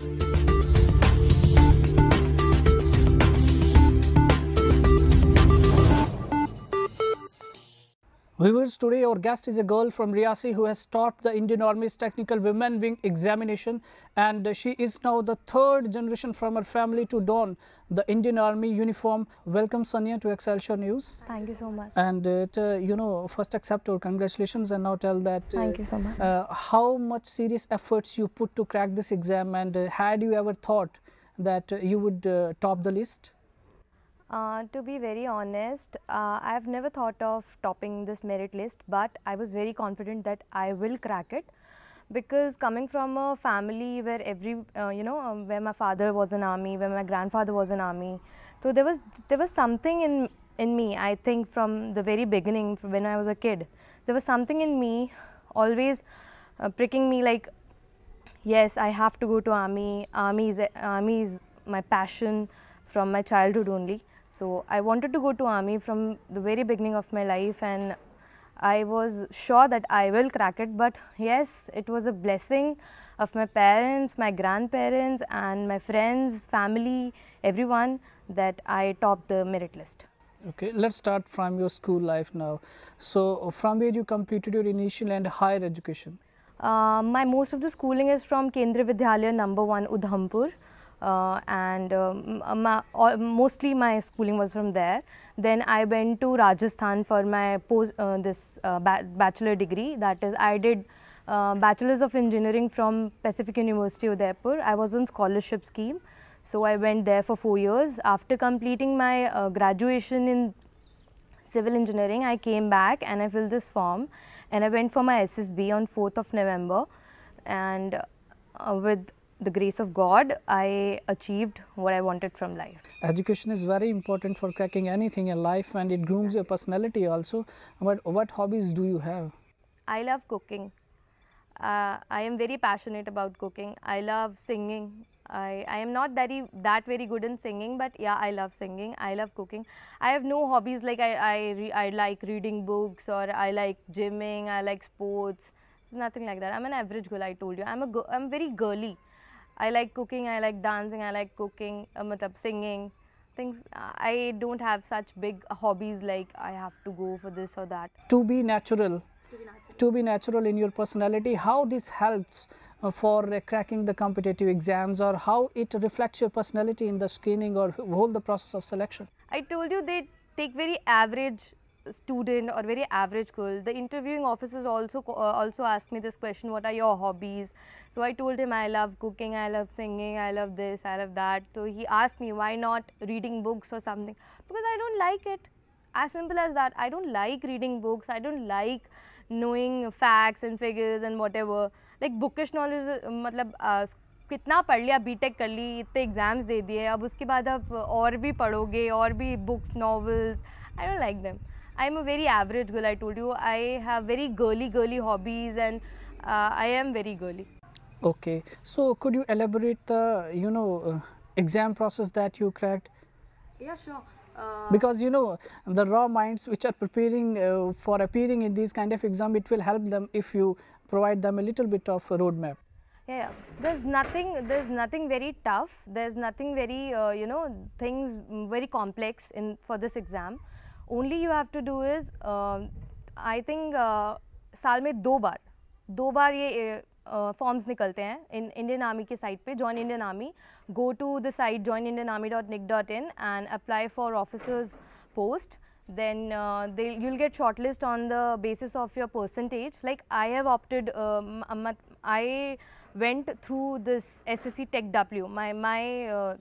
Bye. Viewers, today our guest is a girl from Reasi who has topped the Indian Army's Technical Women Wing examination and she is now the third generation from her family to don the Indian Army uniform. Welcome Sonia to Excelsior News. Thank you so much. And uh, to, you know, first accept our congratulations and now tell that uh, Thank you so much. uh, how much serious efforts you put to crack this exam and uh, had you ever thought that uh, you would uh, top the list? Uh, to be very honest, uh, I have never thought of topping this merit list, but I was very confident that I will crack it. Because coming from a family where every uh, you know um, where my father was an army, where my grandfather was an army, so there was there was something in in me. I think from the very beginning, when I was a kid, there was something in me always uh, pricking me like yes i have to go to army. Army is army is my passion from my childhood only so i wanted to go to army from the very beginning of my life and i was sure that i will crack it but yes it was a blessing of my parents my grandparents and my friends family everyone that i topped the merit list Okay, let's start from your school life now. So, from where you completed your initial and higher education? Uh, my most of the schooling is from Kendriya Vidyalaya number 1 Udhampur uh, and um, my, all, mostly my schooling was from there. Then i went to rajasthan for my post uh, this uh, ba- bachelor degree. That is i did uh, bachelor's of engineering from pacific university udaipur. I was on scholarship scheme. So i went there for 4 years. After completing my uh, graduation in civil engineering, I came back and I filled this form. And I went for my SSB on 4th of November. And uh, with the grace of God, I achieved what I wanted from life. Education is very important for cracking anything in life and it grooms your personality also. But what hobbies do you have? I love cooking. Uh, I am very passionate about cooking. I love singing. I, I am not that, e- that very good in singing, but yeah, I love singing. I love cooking. I have no hobbies like I, I, re- I like reading books or I like gymming, I like sports. It's nothing like that. I'm an average girl, I told you. I'm, a I'm very girly. I like cooking, I like dancing, I like cooking, uh, matlab singing. Things, I don't have such big hobbies like I have to go for this or that. To be natural, to be natural in your personality, how this helps uh, for uh, cracking the competitive exams or how it reflects your personality in the screening or whole the process of selection? I told you they take very average student or very average girl. The interviewing officers also co- uh, also asked me this question: What are your hobbies? So I told him I love cooking, I love singing, I love this, I love that. So he asked me why not reading books or something because I don't like it. As simple as that. I don't like reading books. I don't like knowing facts and figures and whatever. Like bookish knowledge, uh, मतलब uh, कितना पढ़ लिया BTech कर ली इतने exams दे दिए अब उसके बाद आप और भी पढ़ोगे और भी books novels I don't like them I'm a very average girl, I told you. I have very girly, girly hobbies and uh, I am very girly. Okay. So, could you elaborate the, you know, uh, exam process that you cracked? Yeah, sure. Uh, because you know the raw minds which are preparing uh, for appearing in these kind of exam it will help them if you provide them a little bit of a roadmap yeah, there's nothing there's nothing very tough there's nothing very uh, you know things very complex in for this exam have to do is uh, i think uh, साल में दो बार दो बार ये forms निकलते हैं इन Indian army की site पे join Indian army go to the site join Indian army dot nic dot in and apply for officers post then uh, they you'll get shortlist on the basis of your percentage like i have opted um, um, i went through this ssc tech w my my uh,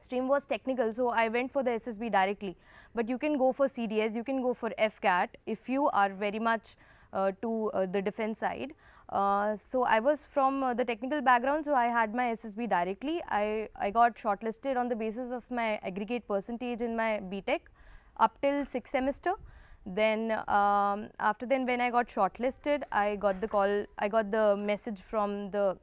stream was technical so i went for the ssb directly but you can go for cds you can go for fcat if you are very much uh, to uh, the defense side uh, so I was from uh, the technical background, so I had my SSB directly. I, I got shortlisted on the basis of my aggregate percentage in my BTech up till sixth semester. Then um, after then when I got shortlisted, I got the call, I got the message from the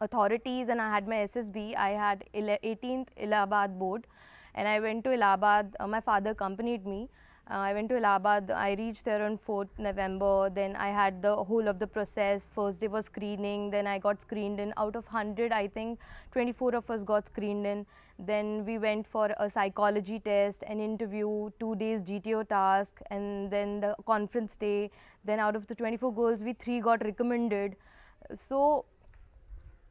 authorities and I had my SSB. I had 18th Allahabad board and I went to Allahabad. Uh, my father accompanied me Uh, I went to Allahabad. I reached there on 4th November. Then I had the whole of the process. First day was screening. Then I got screened in. Out of 100, I think 24 of us got screened in. Then we went for a psychology test, an interview, two days GTO task, and then the conference day. Then out of the 24 girls, we three got recommended. So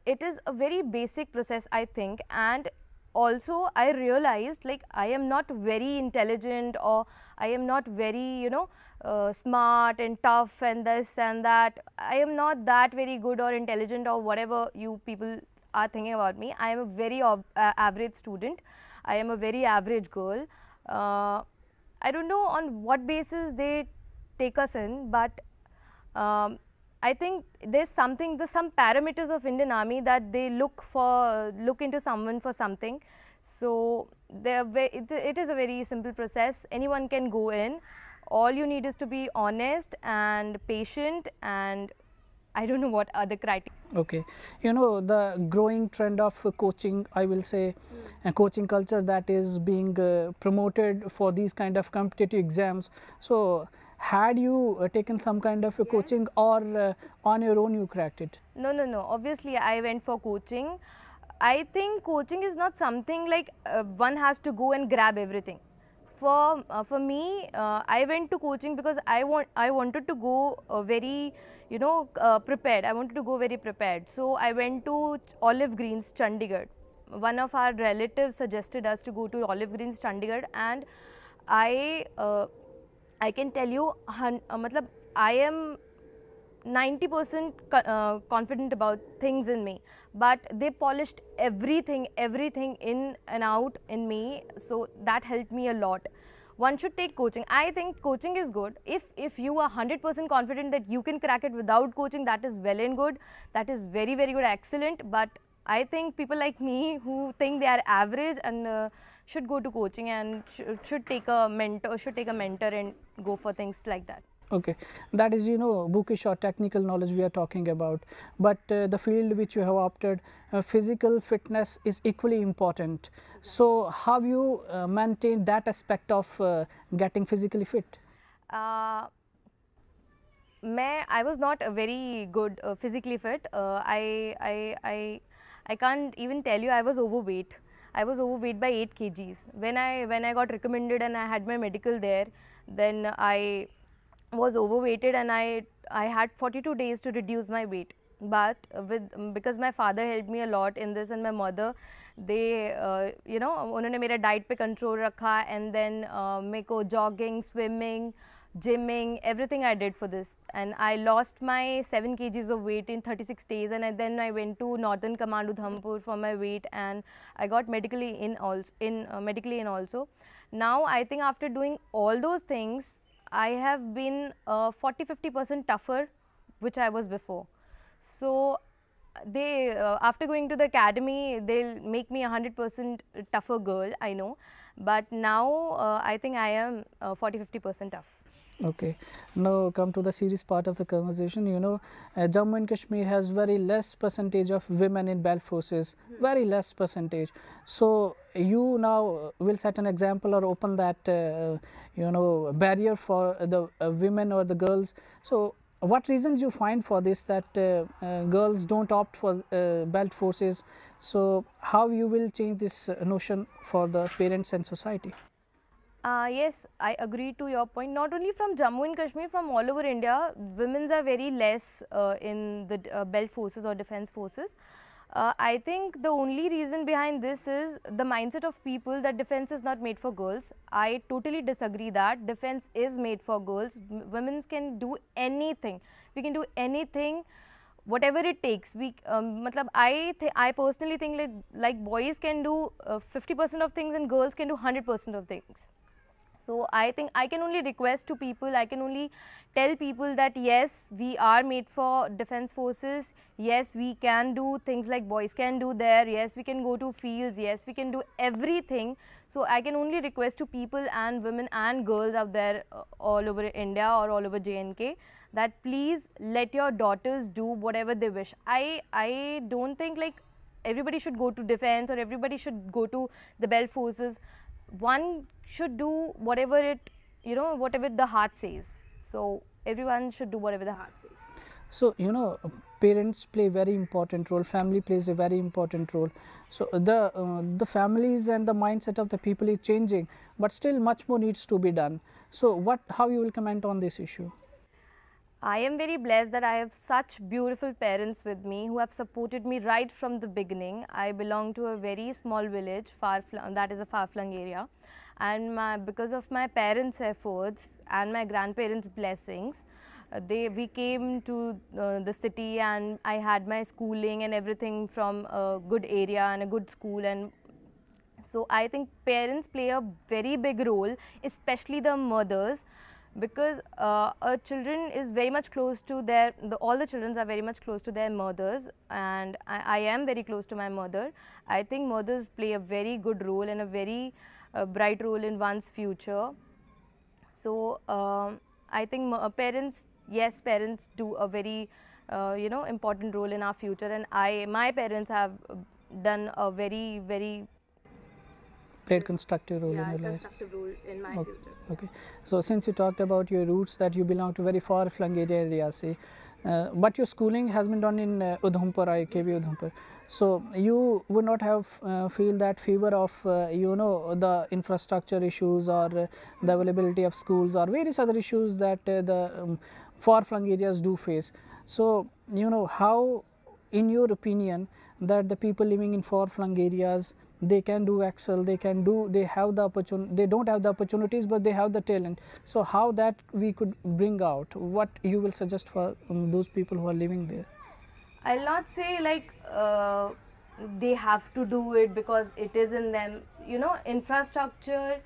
it is a very basic process, I think, and also I realized like I am not very intelligent or I am not very you know uh, smart and tough and this and that. I am not that very good or intelligent or whatever you people are thinking about me. I am a very uh, average student. I am a very average girl. Uh, I don't know on what basis they take us in, but um, I think there's something, there's some parameters of Indian Army that they look for, look into someone for something. So it, it is a very simple process. Anyone can go in. All you need is to be honest and patient and I don't know what other criteria. Okay, you know the growing trend of coaching, I will say, mm. and coaching culture that is being uh, promoted for these kind of competitive exams. So had you uh, taken some kind of a yes. coaching or uh, on your own you cracked it? No, no, no. Obviously, I went for coaching. I think coaching is not something like uh, one has to go and grab everything. For uh, for me, uh, I went to coaching because I want I wanted to go uh, very, you know, prepared. I wanted to go very prepared. So I went to Olive Greens, Chandigarh. One of our relatives suggested us to go to Olive Greens, Chandigarh, and I I can tell you, uh, I am 90% uh, confident about things in me. But they polished everything everything in and out in me. So that helped me a lot. One should take coaching. I think coaching is good. If if you are 100% confident that you can crack it without coaching that is well and good. That is very very good. Excellent. But i think people like me who think they are average and uh, should go to coaching and sh should take a mentor should take a mentor and go for things like that. Okay. That is you know bookish or technical knowledge we are talking about. But uh, the field which you have opted uh, physical fitness is equally important. So how you uh, maintain that aspect of uh, getting physically fit? Uh, मैं I was not a very good uh, physically fit. Uh, I, I, I, I can't even tell you I was overweight. I was overweight by 8 kgs. When I, when I got recommended and I had my medical there, then I was overweighted and I, I had 42 days to reduce my weight. But with because my father helped me a lot in this and my mother, they uh, you know उन्होंने मेरा diet पे control रखा and then uh, मेरे को jogging, swimming, gymming, everything I did for this. And I lost my 7 kgs of weight in 36 days. And I, then I went to Northern Command Udhampur for my weight and I got medically in also. In, uh, medically in also. Now I think after doing all those things, I have been 40-50% uh, tougher, which I was before. So they uh, after going to the academy they'll make me a 100% tougher girl i know but now uh, i think i am 40 50% tough Okay, now come to the serious part of the conversation. You know, uh, Jammu and Kashmir has very less percentage of women in belt forces, hmm. very less percentage. So you now will set an example or open that uh, you know barrier for the uh, women or the girls. So what reasons you find for this that uh, uh, girls don't opt for uh, belt forces? So how you will change this notion for the parents and society? Uh, yes, I agree to your point. Not only from Jammu and Kashmir, from all over India, women's are very less uh, in the uh, belt forces or defense forces. Uh, I think the only reason behind this is the mindset of people that defense is not made for girls. I totally disagree that defense is made for girls. Women can do anything. We can do anything whatever it takes we um, matlab, I I personally think like, like boys can do 50% uh, of things and girls can do 100% of things so I think I can only request to people, I can only tell people that yes, we are made for defense forces. Yes, we can do things like boys can do there. Yes, we can go to fields. Yes, we can do everything. So I can only request to people and women and girls out there uh, all over India or all over J&K that please let your daughters do whatever they wish. I, I don't think like everybody should go to defense or everybody should go to the belt forces. One should do whatever it you know whatever the heart says so everyone should do whatever the heart says So, you know, parents play very important role, family plays a very important role. So, the, uh, the families and the mindset of the people is changing, but still much more needs to be done. So, what, how you will comment on this issue? I am very blessed that I have such beautiful parents with me who have supported me right from the beginning. I belong to a very small village, far flung, that is a far flung area, and my, because of my parents' efforts and my grandparents' blessings, uh, they we came to uh, the city and I had my schooling and everything from a good area and a good school and so I think parents play a very big role, especially the mothers, because uh, a children is very much close to their, the, all the children are very much close to their mothers and I, I am very close to my mother. I think mothers play a very good role and a very uh, bright role in one's future. So um, I think uh, parents, yes, parents do a very, uh, you know, important role in our future, and I, my parents have done a very, very Played constructive role yeah, in your life. constructive role in my Okay. future. Okay. So, since you talked about your roots that you belong to very far flung area in Reasi, uh, but your schooling has been done in uh, Udhampur, IKB Udhampur. So, you would not have uh, feel that fever of uh, you know the infrastructure issues or uh, the availability of schools or various other issues that uh, the um, far flung areas do face. So, you know how, in your opinion, that the people living in far flung areas they can do excel they can do they have the opportunity they don't have the opportunities but they have the talent so how that we could bring out what you will suggest for um, those people who are living there I'll not say like uh, they have to do it because it is in them. You know, infrastructure,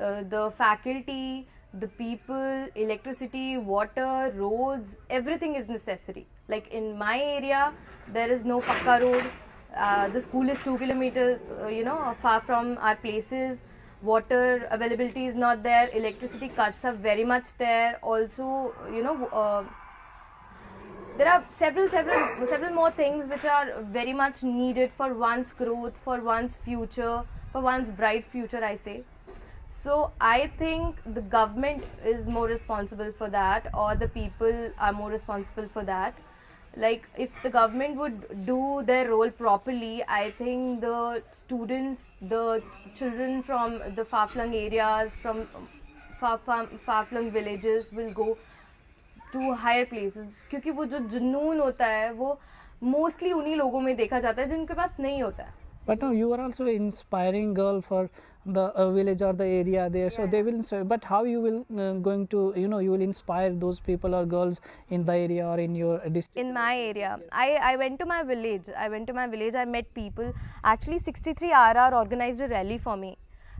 uh, the faculty, the people, electricity, water, roads, everything is necessary. Like in my area, there is no pakka road. Uh, the school is two kilometers, uh, you know, far from our places. Water availability is not there. Electricity cuts are very much there. Also, you know, uh, there are several several several more things which are very much needed for one's growth for one's future for one's bright future i say so i think the government is more responsible for that or the people are more responsible for that like if the government would do their role properly i think the students the children from the far flung areas from far far flung villages will go to higher places क्योंकि वो जो जुनून होता है वो mostly उन्हीं लोगों में देखा जाता है जिनके पास नहीं होता है but now you are also an inspiring girl for the uh, village or the area there so they will inspire but how you will uh, going to you know you will inspire those people or girls in the area or in your district? In my area. I, I went to my village. I went to my village. I met people. Actually 63 rr organized a rally for me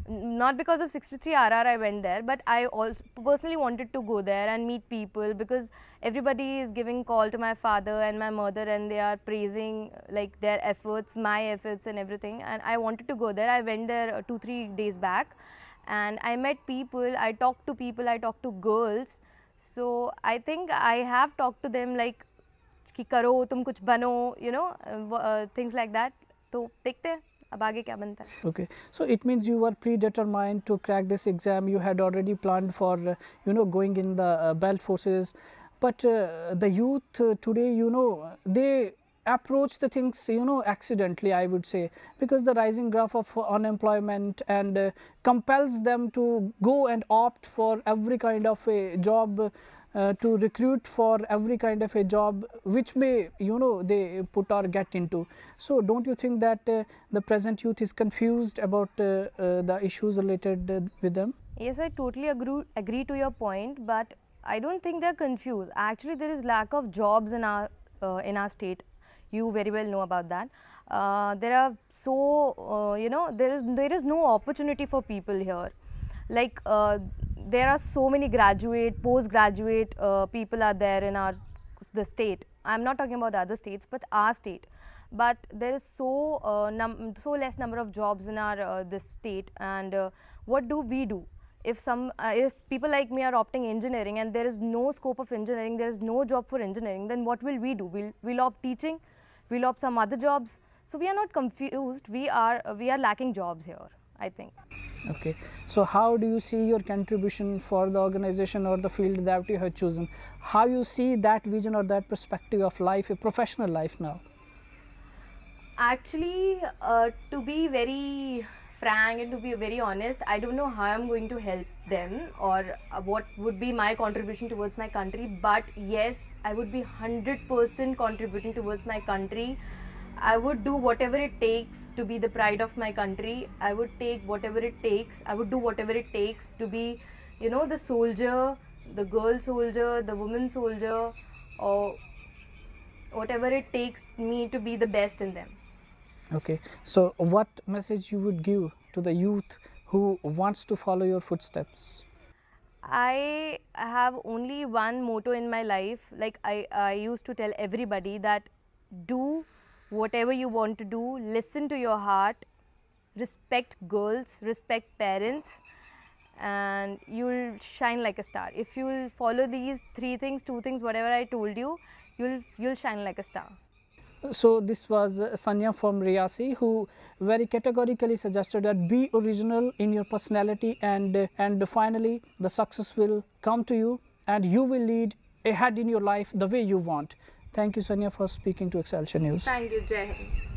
not because of 63 rr i went there but i also personally wanted to go there and meet people because everybody is giving call to my father and my mother and they are praising uh, like their efforts my efforts and everything and i wanted to go there i went there uh, 2 3 days back and i met people i talked to people i talked to girls so i think i have talked to them like कि करो तुम कुछ बनो you know things like that तो देखते हैं अब आगे क्या बनता है Okay, so it means you were predetermined to crack this exam. You had already planned for, uh, you know, going in the uh, belt forces. But uh, the youth uh, today, you know, they approach the things, you know, accidentally, I would say, because the rising graph of unemployment and uh, compels them to go and opt for every kind of a job. Uh, to recruit for every kind of a job which may you know they put or get into. So don't you think that uh, the present youth is confused about uh, uh, the issues related uh, with them? Yes i totally agree agree to your point but i don't think they're confused. Actually there is lack of jobs in our uh, in our state you very well know about that. Uh, there are so uh, you know there is there is no opportunity for people here. Like uh, there are so many graduate postgraduate uh, people are there in our the state. I'm not talking about other states but our state. But there is so uh, so less number of jobs in our uh, this state. And uh, what do we do? If some if people like me are opting engineering and there is no scope of engineering there is no job for engineering then what will we do? We'll, we'll opt teaching we'll opt some other jobs so we are not confused we are we are lacking jobs here I think. Okay, so how do you see your contribution for the organization or the field that you have chosen? How you see that vision or that perspective of life, a professional life now? Actually, uh, to be very frank and to be very honest, I don't know how I'm going to help them or what would be my contribution towards my country. But yes, I would be 100% contributing towards my country. I would do whatever it takes to be the pride of my country. I would take whatever it takes. I would do whatever it takes to be, you know, the soldier, the girl soldier, the woman soldier, or whatever it takes me to be the best in them. Okay, so what message you would give to the youth who wants to follow your footsteps? I have only one motto in my life. Like I, I used to tell everybody that do whatever you want to do, listen to your heart, respect girls, respect parents, and you'll shine like a star. If you'll follow these three things, two things, whatever I told you, you'll you'll shine like a star. So this was uh, Sanya from Reasi who very categorically suggested that be original in your personality and uh, and finally the success will come to you and you will lead ahead in your life the way you want. Thank you Sanya for speaking to Excelsior News. Thank you, Hind.